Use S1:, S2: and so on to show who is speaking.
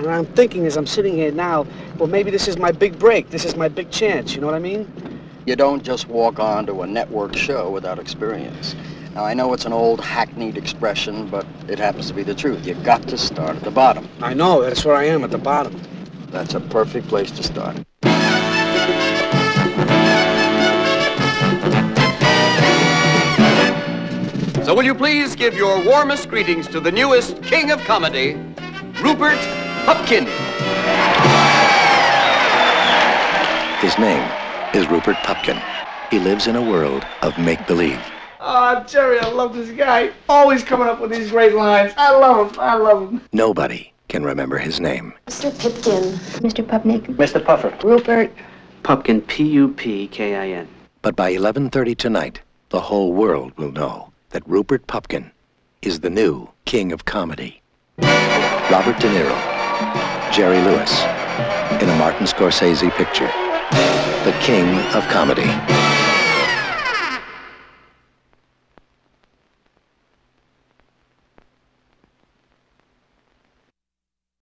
S1: And I'm thinking as I'm sitting here now, well, maybe this is my big break. This is my big chance. You know what I mean?
S2: You don't just walk on to a network show without experience. Now, I know it's an old hackneyed expression, but it happens to be the truth. You got to start at the bottom.
S1: I know. That's where I am, at the bottom.
S2: That's a perfect place to start.
S3: So will you please give your warmest greetings to the newest king of comedy, Rupert Pupkin.
S4: His name is Rupert Pupkin. He lives in a world of make-believe.
S1: Oh, Jerry, I love this guy. Always coming up with these great lines. I love him. I love him.
S4: Nobody can remember his name.
S5: Mr. Pipkin. Mr. Pupnik.
S2: Mr. Puffer.
S5: Rupert.
S6: Pupkin, P-U-P-K-I-N.
S4: But by 11.30 tonight, the whole world will know that Rupert Pupkin is the new king of comedy. Robert De Niro, Jerry Lewis, in a Martin Scorsese picture, The King of Comedy.